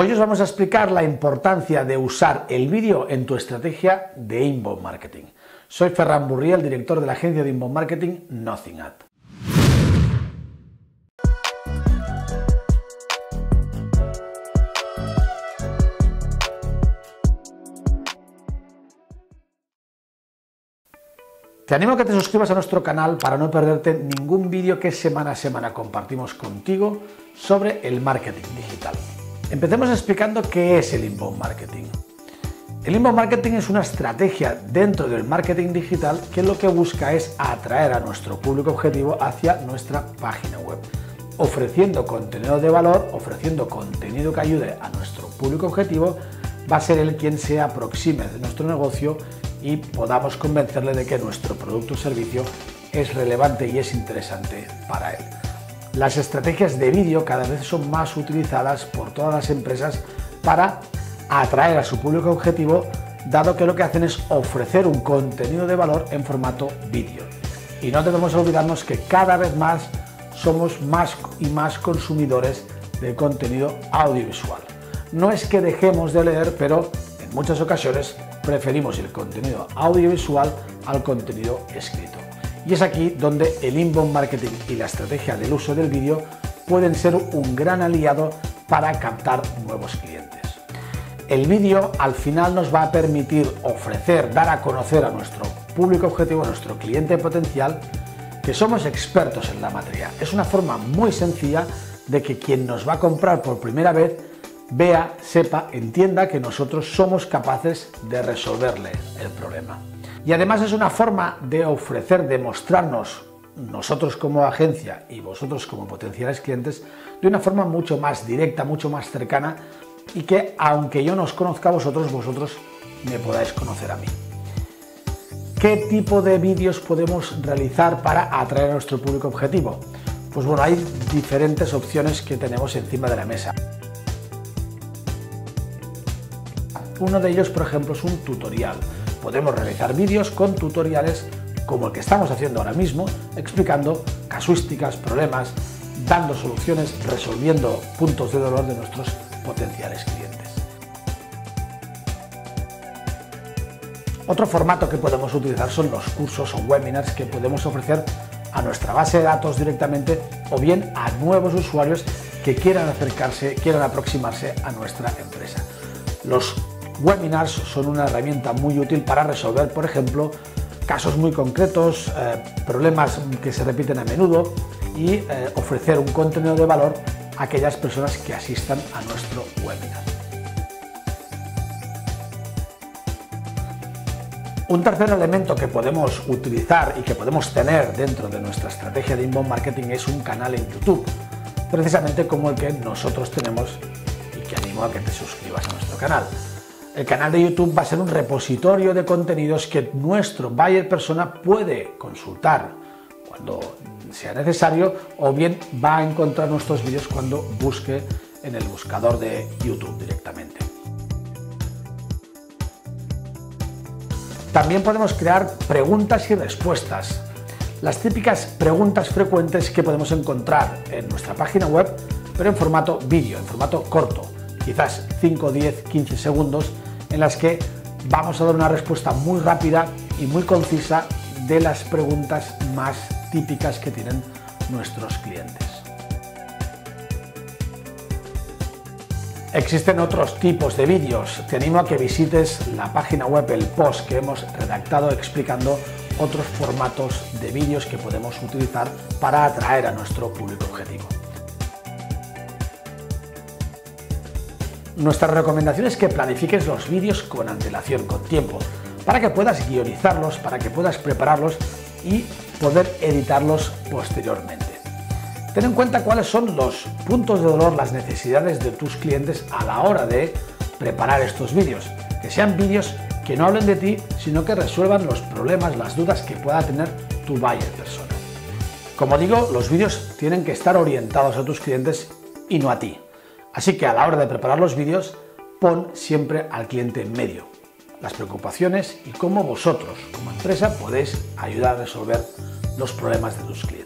Hoy os vamos a explicar la importancia de usar el vídeo en tu estrategia de inbound marketing. Soy Ferran Burriel, director de la agencia de inbound marketing Nothing Ad. Te animo a que te suscribas a nuestro canal para no perderte ningún vídeo que semana a semana compartimos contigo sobre el marketing. Empecemos explicando qué es el inbound marketing. El inbound marketing es una estrategia dentro del marketing digital que lo que busca es atraer a nuestro público objetivo hacia nuestra página web, ofreciendo contenido de valor, ofreciendo contenido que ayude a nuestro público objetivo, va a ser el quien se aproxime de nuestro negocio y podamos convencerle de que nuestro producto o servicio es relevante y es interesante para él. Las estrategias de vídeo cada vez son más utilizadas por todas las empresas para atraer a su público objetivo, dado que lo que hacen es ofrecer un contenido de valor en formato vídeo. Y no debemos olvidarnos que cada vez más somos más y más consumidores de contenido audiovisual. No es que dejemos de leer, pero en muchas ocasiones preferimos el contenido audiovisual al contenido escrito. Y es aquí donde el inbound marketing y la estrategia del uso del vídeo pueden ser un gran aliado para captar nuevos clientes. El vídeo al final nos va a permitir ofrecer, dar a conocer a nuestro público objetivo, a nuestro cliente potencial, que somos expertos en la materia. Es una forma muy sencilla de que quien nos va a comprar por primera vez vea, sepa, entienda que nosotros somos capaces de resolverle el problema. Y además es una forma de ofrecer, de mostrarnos nosotros como agencia y vosotros como potenciales clientes de una forma mucho más directa, mucho más cercana y que aunque yo no os conozca a vosotros, vosotros me podáis conocer a mí. ¿Qué tipo de vídeos podemos realizar para atraer a nuestro público objetivo? Pues bueno, hay diferentes opciones que tenemos encima de la mesa. Uno de ellos, por ejemplo, es un tutorial. Podemos realizar vídeos con tutoriales como el que estamos haciendo ahora mismo, explicando casuísticas, problemas, dando soluciones, resolviendo puntos de dolor de nuestros potenciales clientes. Otro formato que podemos utilizar son los cursos o webinars que podemos ofrecer a nuestra base de datos directamente o bien a nuevos usuarios que quieran acercarse, quieran aproximarse a nuestra empresa. Los Webinars son una herramienta muy útil para resolver, por ejemplo, casos muy concretos, eh, problemas que se repiten a menudo y eh, ofrecer un contenido de valor a aquellas personas que asistan a nuestro webinar. Un tercer elemento que podemos utilizar y que podemos tener dentro de nuestra estrategia de inbound marketing es un canal en YouTube, precisamente como el que nosotros tenemos y que animo a que te suscribas a nuestro canal. El canal de YouTube va a ser un repositorio de contenidos que nuestro buyer persona puede consultar cuando sea necesario o bien va a encontrar nuestros vídeos cuando busque en el buscador de YouTube directamente. También podemos crear preguntas y respuestas. Las típicas preguntas frecuentes que podemos encontrar en nuestra página web, pero en formato vídeo, en formato corto, quizás 5, 10, 15 segundos, en las que vamos a dar una respuesta muy rápida y muy concisa de las preguntas más típicas que tienen nuestros clientes. Existen otros tipos de vídeos. Te animo a que visites la página web, el post que hemos redactado explicando otros formatos de vídeos que podemos utilizar para atraer a nuestro público objetivo. Nuestra recomendación es que planifiques los vídeos con antelación, con tiempo, para que puedas guionizarlos, para que puedas prepararlos y poder editarlos posteriormente. Ten en cuenta cuáles son los puntos de dolor, las necesidades de tus clientes a la hora de preparar estos vídeos. Que sean vídeos que no hablen de ti, sino que resuelvan los problemas, las dudas que pueda tener tu buyer persona. Como digo, los vídeos tienen que estar orientados a tus clientes y no a ti. Así que a la hora de preparar los vídeos, pon siempre al cliente en medio, las preocupaciones y cómo vosotros como empresa podéis ayudar a resolver los problemas de tus clientes.